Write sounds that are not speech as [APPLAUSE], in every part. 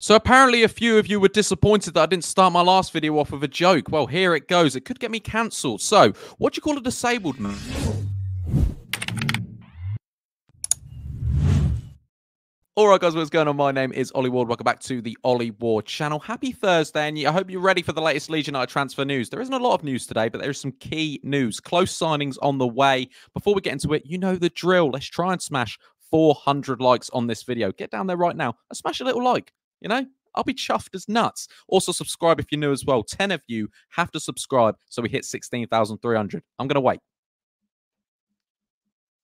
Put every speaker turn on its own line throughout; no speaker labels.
So apparently a few of you were disappointed that I didn't start my last video off with a joke. Well, here it goes. It could get me cancelled. So, what do you call a disabled man? All right, guys, what's going on? My name is Ollie Ward. Welcome back to the Ollie Ward channel. Happy Thursday, and I hope you're ready for the latest Leeds United transfer news. There isn't a lot of news today, but there is some key news. Close signings on the way. Before we get into it, you know the drill. Let's try and smash 400 likes on this video. Get down there right now and smash a little like. You know, I'll be chuffed as nuts. Also, subscribe if you're new as well. 10 of you have to subscribe so we hit 16,300. I'm going to wait.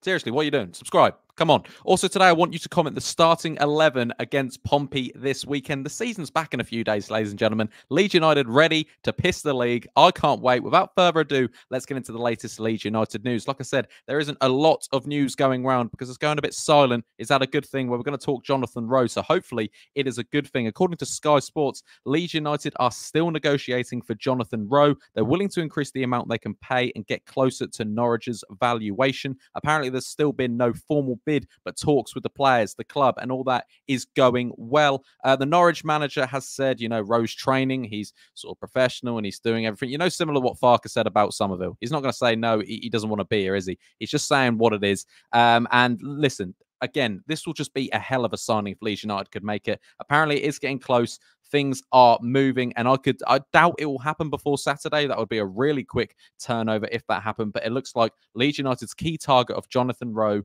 Seriously, what are you doing? Subscribe. Come on. Also, today I want you to comment the starting 11 against Pompey this weekend. The season's back in a few days, ladies and gentlemen. Leeds United ready to piss the league. I can't wait. Without further ado, let's get into the latest Leeds United news. Like I said, there isn't a lot of news going around because it's going a bit silent. Is that a good thing? Well, we're going to talk Jonathan Rowe. So hopefully it is a good thing. According to Sky Sports, Leeds United are still negotiating for Jonathan Rowe. They're willing to increase the amount they can pay and get closer to Norwich's valuation. Apparently, there's still been no formal bid, but talks with the players, the club, and all that is going well. Uh, the Norwich manager has said, you know, Rowe's training, he's sort of professional and he's doing everything. You know, similar to what Farke said about Summerville. He's not going to say no, he, he, doesn't want to be here, is he? He's just saying what it is. Um, and listen, again, this will just be a hell of a signing if Leeds United could make it. Apparently, it is getting close. Things are moving, and I could, I doubt it will happen before Saturday. That would be a really quick turnover if that happened. But it looks like Leeds United's key target of Jonathan Rowe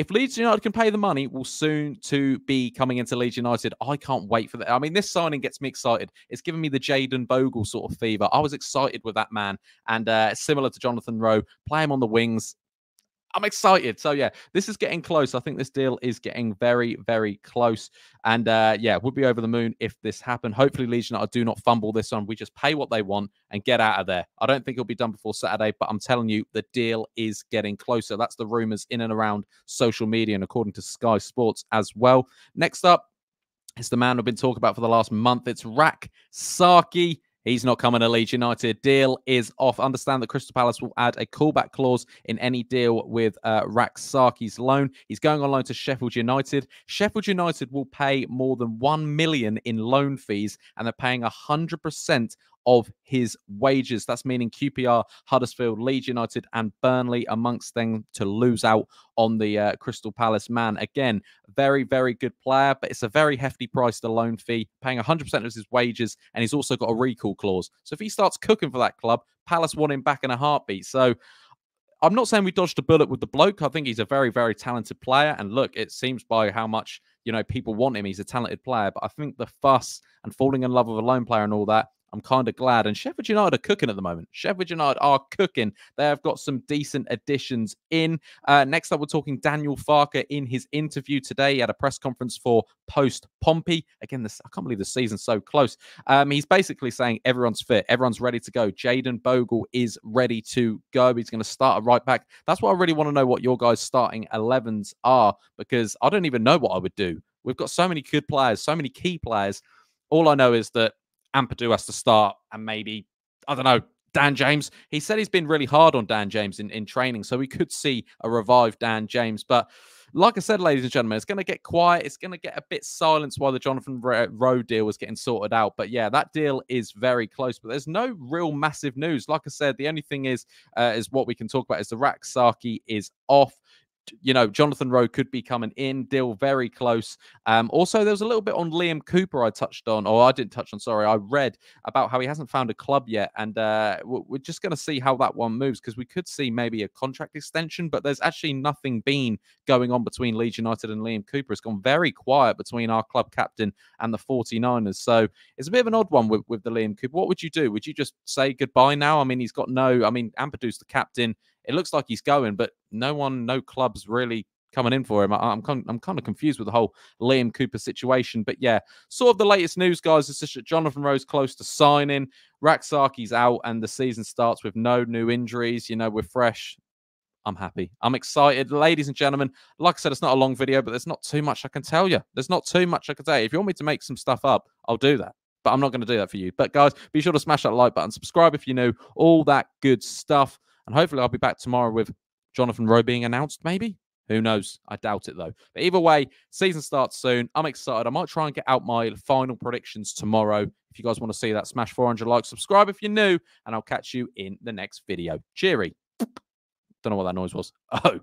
if Leeds United can pay the money, will soon to be coming into Leeds United. I can't wait for that. I mean, this signing gets me excited. It's giving me the Jayden Bogle sort of fever. I was excited with that man, and uh, similar to Jonathan Rowe, play him on the wings. I'm excited. So yeah, this is getting close. I think this deal is getting very, very close. And uh, yeah, we'll be over the moon if this happened. Hopefully, Legion I do not fumble this on. We just pay what they want and get out of there. I don't think it'll be done before Saturday, but I'm telling you, the deal is getting closer. That's the rumors in and around social media, and according to Sky Sports as well. Next up, it's the man we've been talking about for the last month. It's Rak Sakyi. He's not coming to Leeds United. Deal is off. Understand that Crystal Palace will add a callback clause in any deal with uh, Rak-Sakyi's loan. He's going on loan to Sheffield United. Sheffield United will pay more than 1 million in loan fees and they're paying 100% of his wages. That's meaning QPR, Huddersfield, Leeds United, and Burnley amongst them to lose out on the uh, Crystal Palace man. Again, very, very good player, but it's a very hefty price, the loan fee, paying 100% of his wages, and he's also got a recall clause. So if he starts cooking for that club, Palace want him back in a heartbeat. So I'm not saying we dodged a bullet with the bloke. I think he's a very, very talented player. And look, it seems by how much, you know, people want him, he's a talented player. But I think the fuss and falling in love with a loan player and all that, I'm kind of glad. And Sheffield United are cooking at the moment. Sheffield United are cooking. They have got some decent additions in. Uh, next up, we're talking Daniel Farke in his interview today. Had a press conference for post Pompey. Again, this I can't believe the season's so close. Um, he's basically saying everyone's fit, everyone's ready to go. Jayden Bogle is ready to go. He's going to start a right back. That's what I really want to know what your guys' starting 11s are because I don't even know what I would do. We've got so many good players, so many key players. All I know is that Ampadu has to start and maybe, I don't know, Dan James. He said he's been really hard on Dan James in, in training, so we could see a revived Dan James. But like I said, ladies and gentlemen, it's going to get quiet. It's going to get a bit silence while the Jonathan Rowe deal was getting sorted out. But yeah, that deal is very close. But there's no real massive news. Like I said, the only thing is uh, is what we can talk about is the Rak-Sakyi is off you know, Jonathan Rowe could be coming in. Deal very close. Um, also, there was a little bit on Liam Cooper I touched on, or I didn't touch on. Sorry, I read about how he hasn't found a club yet, and uh, we're just going to see how that one moves because we could see maybe a contract extension, but there's actually nothing been going on between Leeds United and Liam Cooper. It's gone very quiet between our club captain and the 49ers. So it's a bit of an odd one with, with the Liam Cooper. What would you do? Would you just say goodbye now? I mean, he's got no. I mean, Ampadu's the captain it looks like he's going, but no one, no clubs really coming in for him. I, am I'm, I'm kind of confused with the whole Liam Cooper situation. But yeah, sort of the latest news, guys, is just that Jonathan Rowe's close to signing. Rak-Sakyi's out, and the season starts with no new injuries. You know, we're fresh. I'm happy. I'm excited. Ladies and gentlemen, like I said, it's not a long video, but there's not too much I can tell you. There's not too much I can say. If you want me to make some stuff up, I'll do that. But I'm not going to do that for you. But guys, be sure to smash that like button, subscribe if you're new, all that good stuff. And hopefully, I'll be back tomorrow with Jonathan Rowe being announced, maybe. Who knows? I doubt it though. But either way, season starts soon. I'm excited. I might try and get out my final predictions tomorrow. If you guys want to see that, smash 400 likes, subscribe if you're new, and I'll catch you in the next video. Cheery. Don't know what that noise was. [LAUGHS] Oh.